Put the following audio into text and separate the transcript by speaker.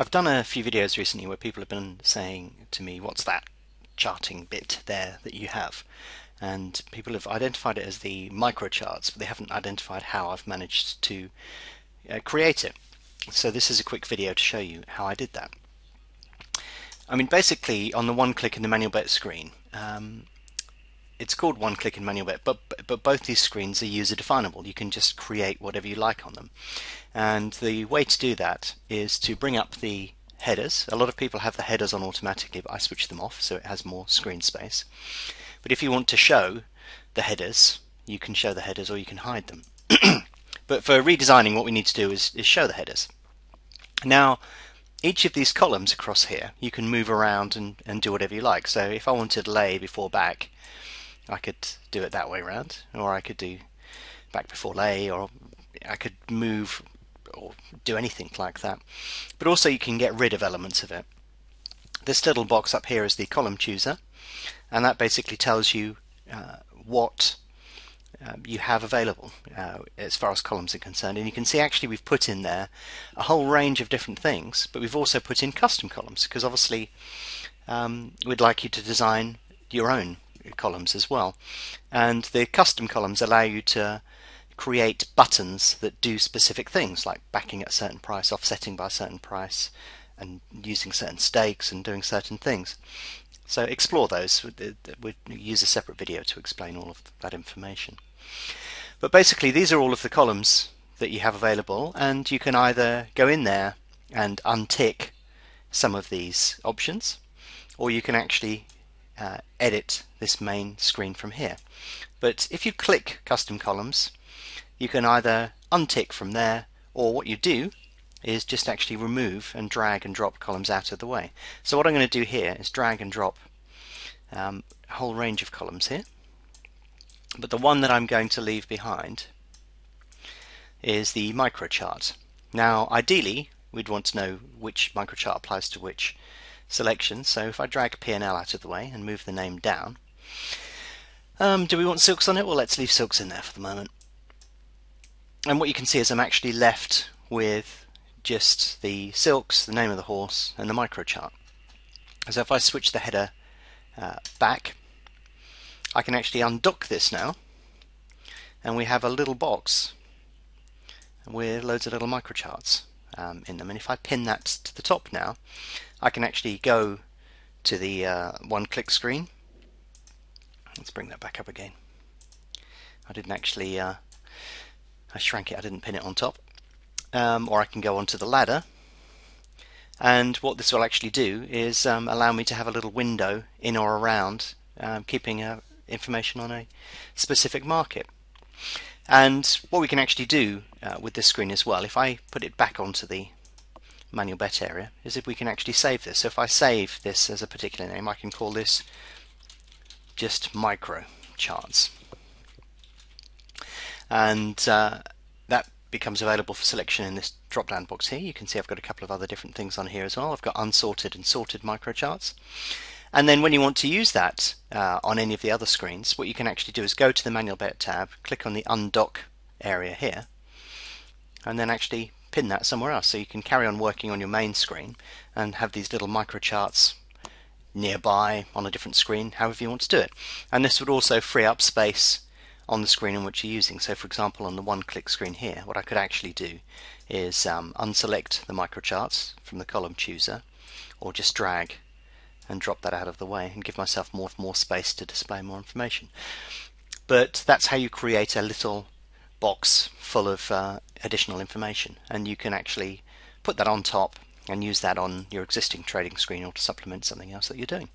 Speaker 1: I've done a few videos recently where people have been saying to me, what's that charting bit there that you have? And people have identified it as the microcharts, but they haven't identified how I've managed to uh, create it. So this is a quick video to show you how I did that. I mean, basically, on the one click in the manual bet screen, um, it's called one click in manual but but both these screens are user definable. You can just create whatever you like on them. And the way to do that is to bring up the headers. A lot of people have the headers on automatically, but I switch them off so it has more screen space. But if you want to show the headers, you can show the headers or you can hide them. but for redesigning, what we need to do is, is show the headers. Now, each of these columns across here, you can move around and, and do whatever you like. So if I wanted lay before back, I could do it that way around, or I could do back before lay, or I could move or do anything like that. But also you can get rid of elements of it. This little box up here is the column chooser, and that basically tells you uh, what uh, you have available uh, as far as columns are concerned. And you can see actually we've put in there a whole range of different things, but we've also put in custom columns because obviously um, we'd like you to design your own columns as well. And the custom columns allow you to create buttons that do specific things like backing at a certain price, offsetting by a certain price, and using certain stakes and doing certain things. So explore those. We'll use a separate video to explain all of that information. But basically these are all of the columns that you have available and you can either go in there and untick some of these options or you can actually uh, edit this main screen from here. But if you click custom columns, you can either untick from there, or what you do is just actually remove and drag and drop columns out of the way. So what I'm going to do here is drag and drop um, a whole range of columns here. But the one that I'm going to leave behind is the microchart. Now ideally we'd want to know which microchart applies to which selection. So if I drag P&L out of the way and move the name down, um, do we want silks on it? Well, let's leave silks in there for the moment. And what you can see is I'm actually left with just the silks, the name of the horse, and the microchart. So if I switch the header uh, back, I can actually undock this now, and we have a little box with loads of little microcharts um, in them. And if I pin that to the top now, I can actually go to the uh, one-click screen. Let's bring that back up again. I didn't actually, uh, I shrank it, I didn't pin it on top. Um, or I can go onto the ladder. And what this will actually do is um, allow me to have a little window in or around, um, keeping uh, information on a specific market. And what we can actually do uh, with this screen as well, if I put it back onto the manual bet area, is if we can actually save this. So if I save this as a particular name, I can call this just micro charts. And uh, that becomes available for selection in this drop down box here. You can see I've got a couple of other different things on here as well. I've got unsorted and sorted microcharts. And then when you want to use that uh, on any of the other screens, what you can actually do is go to the Manual Bet tab, click on the Undock area here, and then actually pin that somewhere else. So you can carry on working on your main screen and have these little microcharts nearby on a different screen, however you want to do it. And this would also free up space on the screen in which you're using. So for example on the one-click screen here, what I could actually do is um, unselect the microcharts from the column chooser, or just drag and drop that out of the way and give myself more more space to display more information. But that's how you create a little box full of uh, additional information and you can actually put that on top and use that on your existing trading screen or to supplement something else that you're doing.